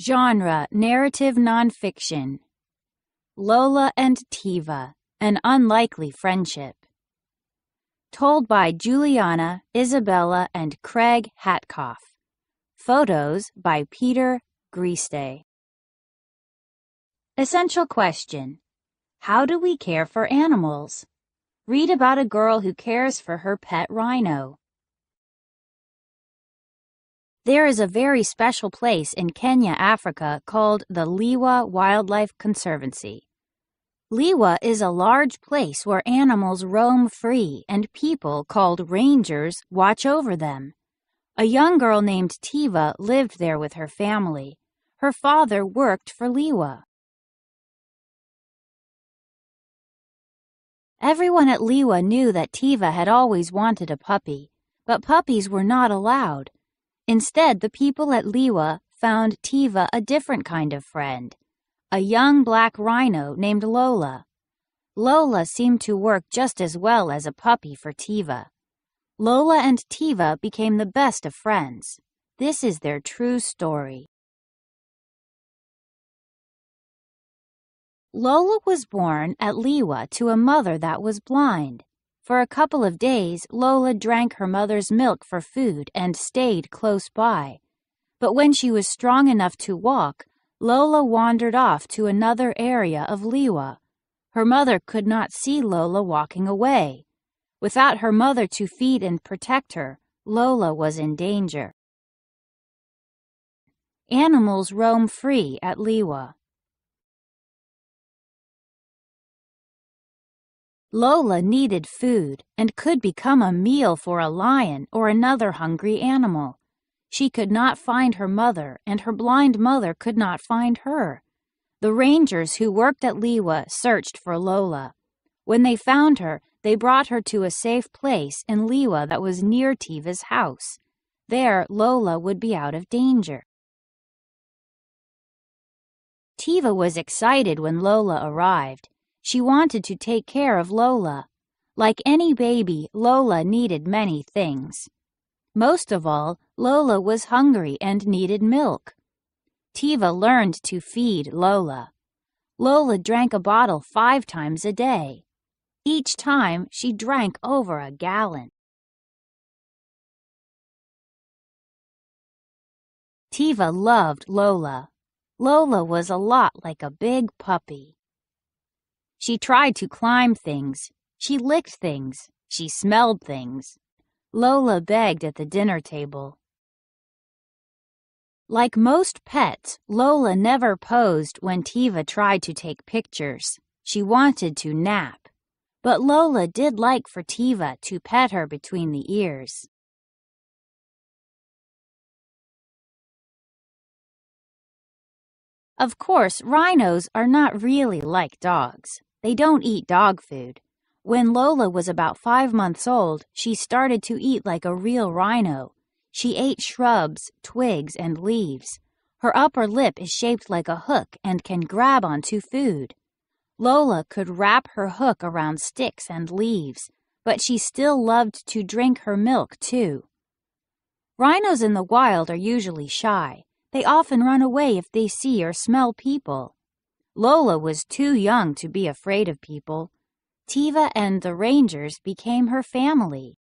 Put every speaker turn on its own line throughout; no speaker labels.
Genre Narrative Nonfiction. Lola and Tiva An Unlikely Friendship. Told by Juliana, Isabella, and Craig Hatkoff. Photos by Peter Greste. Essential question How do we care for animals? Read about a girl who cares for her pet rhino. There is a very special place in Kenya, Africa called the Lewa Wildlife Conservancy. Lewa is a large place where animals roam free and people called rangers watch over them. A young girl named Tiva lived there with her family. Her father worked for Lewa. Everyone at Lewa knew that Tiva had always wanted a puppy, but puppies were not allowed. Instead, the people at Lewa found Tiva a different kind of friend, a young black rhino named Lola. Lola seemed to work just as well as a puppy for Tiva. Lola and Tiva became the best of friends. This is their true story. Lola was born at Lewa to a mother that was blind. For a couple of days, Lola drank her mother's milk for food and stayed close by. But when she was strong enough to walk, Lola wandered off to another area of Lewa. Her mother could not see Lola walking away. Without her mother to feed and protect her, Lola was in danger. Animals roam free at Lewa. Lola needed food and could become a meal for a lion or another hungry animal. She could not find her mother, and her blind mother could not find her. The rangers who worked at Lewa searched for Lola. When they found her, they brought her to a safe place in Lewa that was near Tiva's house. There, Lola would be out of danger. Tiva was excited when Lola arrived. She wanted to take care of Lola. Like any baby, Lola needed many things. Most of all, Lola was hungry and needed milk. Tiva learned to feed Lola. Lola drank a bottle five times a day. Each time, she drank over a gallon. Tiva loved Lola. Lola was a lot like a big puppy. She tried to climb things. She licked things. She smelled things. Lola begged at the dinner table. Like most pets, Lola never posed when Tiva tried to take pictures. She wanted to nap. But Lola did like for Tiva to pet her between the ears. Of course, rhinos are not really like dogs. They don't eat dog food. When Lola was about five months old, she started to eat like a real rhino. She ate shrubs, twigs, and leaves. Her upper lip is shaped like a hook and can grab onto food. Lola could wrap her hook around sticks and leaves, but she still loved to drink her milk too. Rhinos in the wild are usually shy. They often run away if they see or smell people. Lola was too young to be afraid of people. Tiva and the Rangers became her family.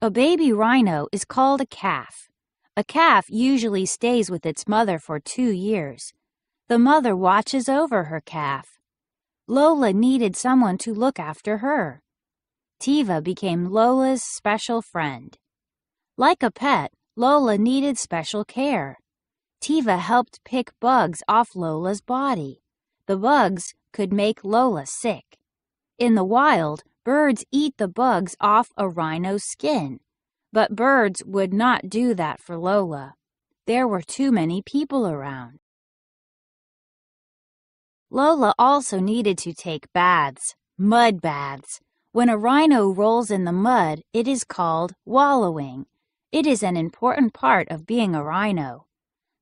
A baby rhino is called a calf. A calf usually stays with its mother for two years. The mother watches over her calf. Lola needed someone to look after her. Tiva became Lola's special friend. Like a pet, Lola needed special care. Tiva helped pick bugs off Lola's body. The bugs could make Lola sick. In the wild, birds eat the bugs off a rhino's skin. But birds would not do that for Lola. There were too many people around. Lola also needed to take baths, mud baths. When a rhino rolls in the mud, it is called wallowing. It is an important part of being a rhino.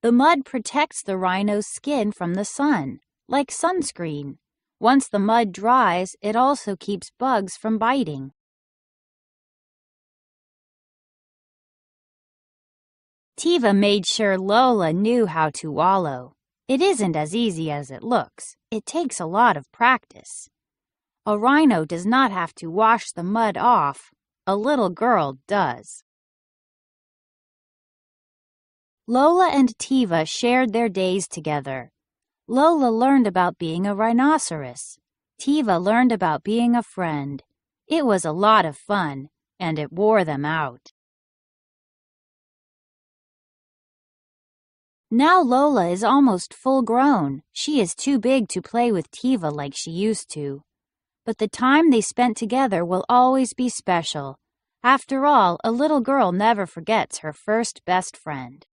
The mud protects the rhino's skin from the sun, like sunscreen. Once the mud dries, it also keeps bugs from biting. Tiva made sure Lola knew how to wallow. It isn't as easy as it looks. It takes a lot of practice. A rhino does not have to wash the mud off. A little girl does. Lola and Tiva shared their days together. Lola learned about being a rhinoceros. Tiva learned about being a friend. It was a lot of fun, and it wore them out. Now Lola is almost full grown. She is too big to play with Tiva like she used to. But the time they spent together will always be special. After all, a little girl never forgets her first best friend.